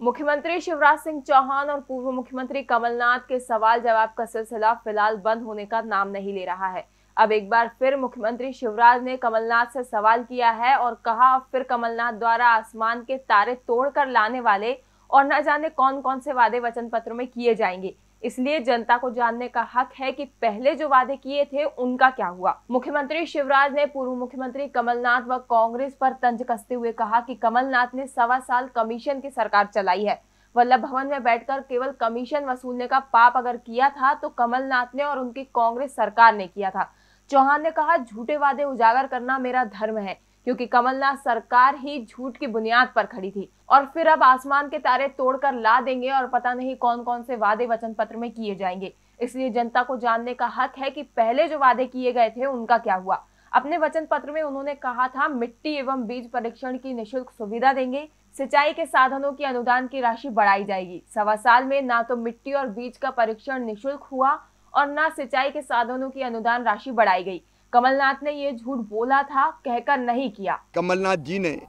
मुख्यमंत्री शिवराज सिंह चौहान और पूर्व मुख्यमंत्री कमलनाथ के सवाल जवाब का सिलसिला फ़िलहाल बंद होने का नाम नहीं ले रहा है। अब एक बार फिर मुख्यमंत्री शिवराज ने कमलनाथ से सवाल किया है और कहा, फिर कमलनाथ द्वारा आसमान के तारे तोड़कर लाने वाले और न जाने कौन कौन से वादे वचन पत्र में किए जाएँगे। इसलिए जनता को जानने का हक है कि पहले जो वादे किए थे, उनका क्या हुआ? मुख्यमंत्री शिवराज ने पूर्व मुख्यमंत्री कमलनाथ व कांग्रेस पर तंज कसते हुए कहा कि कमलनाथ ने सवा साल कमीशन की सरकार चलाई है। वल्लभ भवन में बैठकर केवल कमीशन वसूलने का पाप अगर किया था तो कमलनाथ ने और उनकी कांग्रेस सरकार ने किया था। चौहान ने कहा, झूठे वादे उजागर करना मेरा धर्म है। क्योंकि कमलनाथ सरकार ही झूठ की बुनियाद पर खड़ी थी और फिर अब आसमान के तारे तोड़कर ला देंगे और पता नहीं कौन कौन से वादे वचन पत्र में किए जाएँगे। इसलिए जनता को जानने का हक है कि पहले जो वादे किए गए थे, उनका क्या हुआ। अपने वचन पत्र में उन्होंने कहा था, मिट्टी एवं बीज परीक्षण की निशुल्क सुविधा देंगे, सिंचाई के साधनों की अनुदान की राशि बढ़ाई जाएगी। सवा साल में ना तो मिट्टी और बीज का परीक्षण निशुल्क हुआ और न सिंचाई के साधनों की अनुदान राशि बढ़ाई गई। कमलनाथ ने ये झूठ बोला था, कहकर नहीं किया। कमलनाथ जी ने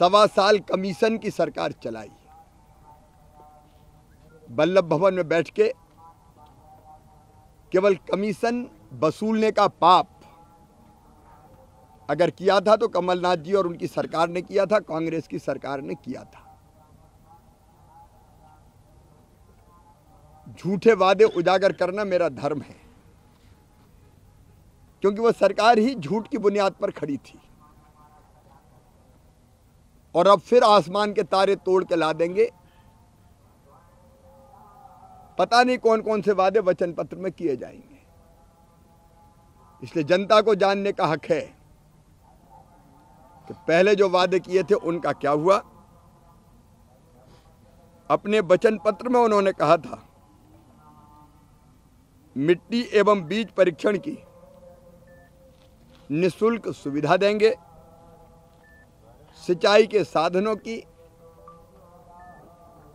सवा साल कमीशन की सरकार चलाई। बल्लभ भवन में बैठ के केवल कमीशन वसूलने का पाप अगर किया था तो कमलनाथ जी और उनकी सरकार ने किया था, कांग्रेस की सरकार ने किया था। झूठे वादे उजागर करना मेरा धर्म है। क्योंकि वह सरकार ही झूठ की बुनियाद पर खड़ी थी। और अब फिर आसमान के तारे तोड़ के ला देंगे। पता नहीं कौन कौन से वादे वचन पत्र में किए जाएँगे। इसलिए जनता को जानने का हक है कि पहले जो वादे किए थे, उनका क्या हुआ। अपने वचन पत्र में उन्होंने कहा था, मिट्टी एवं बीज परीक्षण की निशुल्क सुविधा देंगे। सिंचाई के साधनों की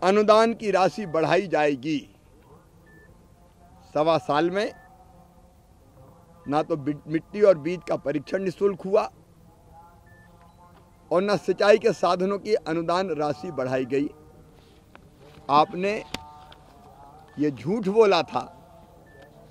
अनुदान की राशि बढ़ाई जाएगी। सवा साल में ना तो मिट्टी और बीज का परीक्षण निशुल्क हुआ और न सिंचाई के साधनों की अनुदान राशि बढ़ाई गई। आपने ये झूठ बोला था,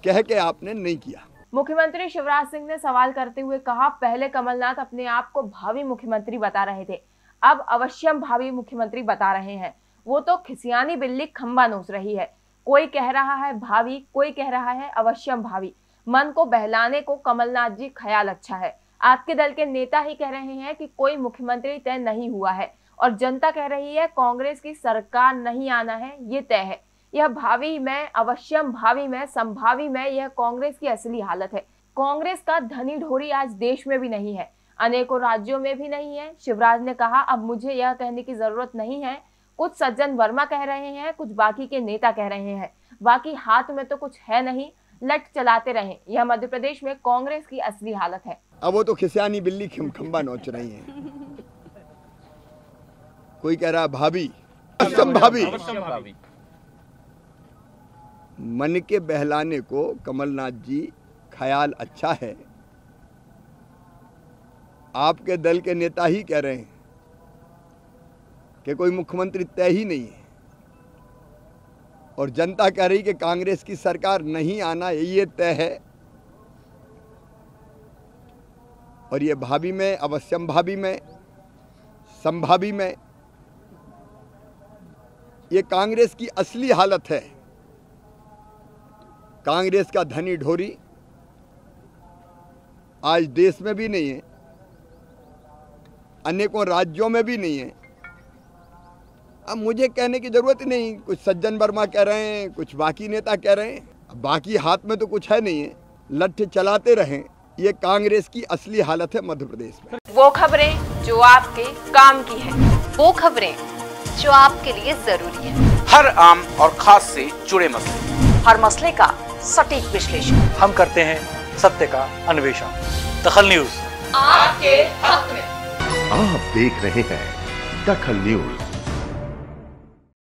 कह के आपने नहीं किया। मुख्यमंत्री शिवराज सिंह ने सवाल करते हुए कहा, पहले कमलनाथ अपने आप को भावी मुख्यमंत्री बता रहे थे। अब अवश्यम भावी मुख्यमंत्री बता रहे हैं। वो तो खिसियानी बिल्ली खंबा नोच रही है। कोई कह रहा है भावी, कोई कह रहा है अवश्यम भावी। मन को बहलाने को कमलनाथ जी ख्याल अच्छा है। आपके दल के नेता ही कह रहे हैं कि कोई मुख्यमंत्री तय नहीं हुआ है। और जनता कह रही है, कांग्रेस की सरकार नहीं आना है, ये तय है। यह भावी में अवश्यम भावी में संभावी में यह कांग्रेस की असली हालत है। कांग्रेस का धनी ढोरी आज देश में भी नहीं है अनेकों राज्यों में भी नहीं है। शिवराज ने कहा अब मुझे यह कहने की ज़रूरत नहीं है। कुछ सज्जन वर्मा कह रहे हैं कुछ बाकी के नेता कह रहे हैं। बाकी हाथ में तो कुछ है नहीं लट चलाते रहे। यह मध्य प्रदेश में कांग्रेस की असली हालत है। अब वो तो खिसियानी बिल्ली खंबा नोच रही है। कोई कह रहा भाभी भाभी। मन के बहलाने को कमलनाथ जी ख्याल अच्छा है। आपके दल के नेता ही कह रहे हैं कि कोई मुख्यमंत्री तय ही नहीं है। और जनता कह रही कि कांग्रेस की सरकार नहीं आना, ये तय है। और ये भाभी में अवश्यम भाभी में, संभावी में, ये कांग्रेस की असली हालत है। कांग्रेस का धनी ढोरी आज देश में भी नहीं है अनेकों राज्यों में भी नहीं है। अब मुझे कहने की ज़रूरत ही नहीं कुछ सज्जन वर्मा कह रहे हैं कुछ बाकी नेता कह रहे हैं बाकी हाथ में तो कुछ है नहीं है लठ चलाते रहें ये कांग्रेस की असली हालत है मध्य प्रदेश में। वो खबरें जो आपके काम की है वो खबरें जो आपके लिए ज़रूरी है। हर आम और खास से जुड़े मसले। हर मसले का सटीक विश्लेषण। हम करते हैं सत्य का अन्वेषण। दखल न्यूज़। आपके हक में। आप देख रहे हैं दखल न्यूज़।